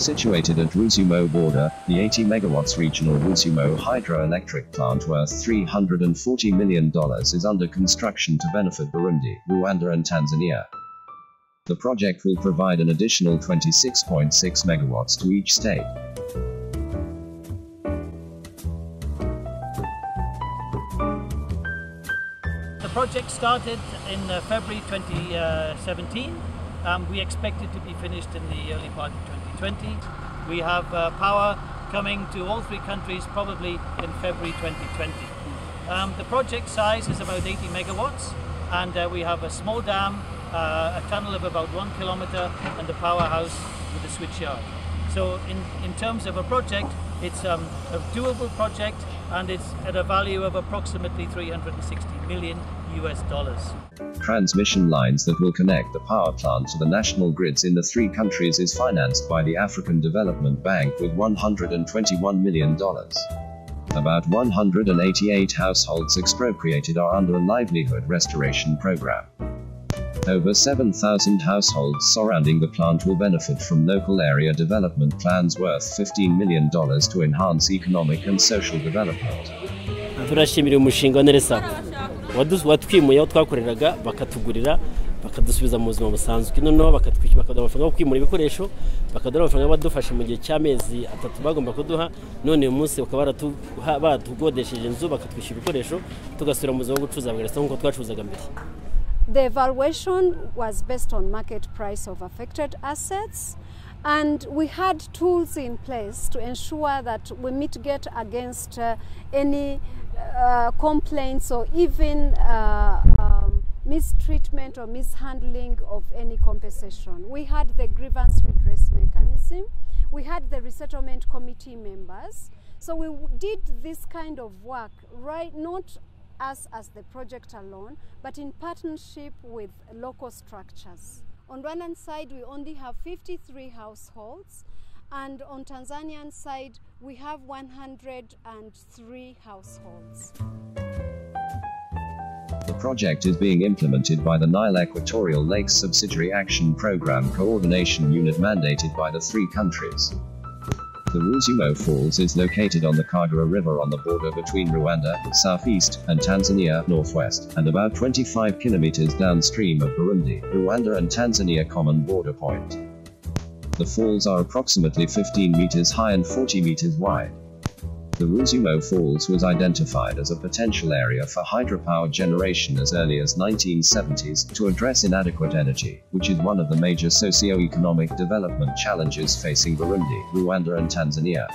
Situated at Rusumo border, the 80 megawatts regional Rusumo hydroelectric plant worth $340 million is under construction to benefit Burundi, Rwanda and Tanzania. The project will provide an additional 26.6 megawatts to each state. The project started in uh, February 2017. Um, we expect it to be finished in the early part of 2020. We have uh, power coming to all three countries probably in February 2020. Um, the project size is about 80 megawatts and uh, we have a small dam, uh, a tunnel of about one kilometer and a powerhouse with a switchyard. So in, in terms of a project, it's um, a doable project and it's at a value of approximately 360 million US dollars. Transmission lines that will connect the power plant to the national grids in the three countries is financed by the African Development Bank with $121 million. About 188 households expropriated are under a livelihood restoration program. Over 7,000 households surrounding the plant will benefit from local area development plans worth $15 million to enhance economic and social development. turashimira umushinga wa neresapu watwimuye aho twakoreraga bakatugurira bakadusubiza mu buzima busanzwe. Noneho bakaduha amafaranga yo kwimura ibikoresho bakaduha amafaranga badufashe mu gihe cy'amezi atatu bagomba kuduha. None uyu munsi bakaba batugodesheje inzu bakatwishyura ibikoresho tugasubira mu buzima bwo gucuruza bugarasa nk'uko twacuruzaga mbere The evaluation was based on market price of affected assets and we had tools in place to ensure that we mitigate against uh, any uh, complaints or even uh, um, mistreatment or mishandling of any compensation. We had the grievance redress mechanism, we had the resettlement committee members. So we did this kind of work, right, not us as the project alone, but in partnership with local structures. On Rwandan side, we only have 53 households, and on Tanzanian side, we have 103 households. The project is being implemented by the Nile Equatorial Lakes Subsidiary Action Program Coordination Unit mandated by the three countries. The Rusumo Falls is located on the Kagera River on the border between Rwanda, southeast, and Tanzania, northwest, and about 25 kilometers downstream of Burundi, Rwanda and Tanzania common border point. The falls are approximately 15 meters high and 40 meters wide. The Rusumo Falls was identified as a potential area for hydropower generation as early as 1970s to address inadequate energy, which is one of the major socio-economic development challenges facing Burundi, Rwanda and Tanzania.